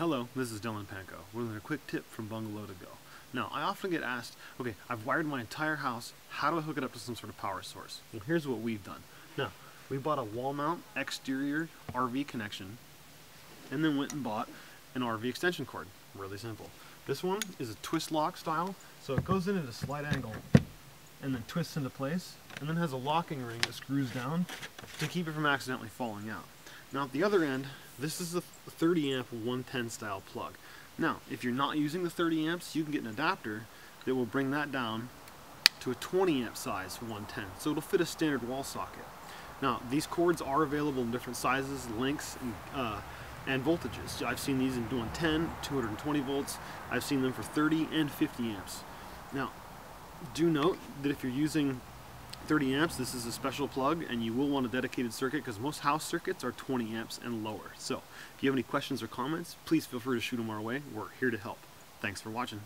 Hello, this is Dylan Panko with a quick tip from Bungalow to Go. Now, I often get asked, okay, I've wired my entire house, how do I hook it up to some sort of power source? Well, here's what we've done. Now, we bought a wall mount exterior RV connection and then went and bought an RV extension cord. Really simple. This one is a twist lock style, so it goes in at a slight angle and then twists into place and then has a locking ring that screws down to keep it from accidentally falling out. Now at the other end, this is a 30 amp 110 style plug. Now, if you're not using the 30 amps, you can get an adapter that will bring that down to a 20 amp size 110. So it'll fit a standard wall socket. Now, these cords are available in different sizes, lengths, and, uh, and voltages. I've seen these in 110, 220 volts. I've seen them for 30 and 50 amps. Now, do note that if you're using 30 amps, this is a special plug and you will want a dedicated circuit because most house circuits are 20 amps and lower. So if you have any questions or comments, please feel free to shoot them our way. We're here to help. Thanks for watching.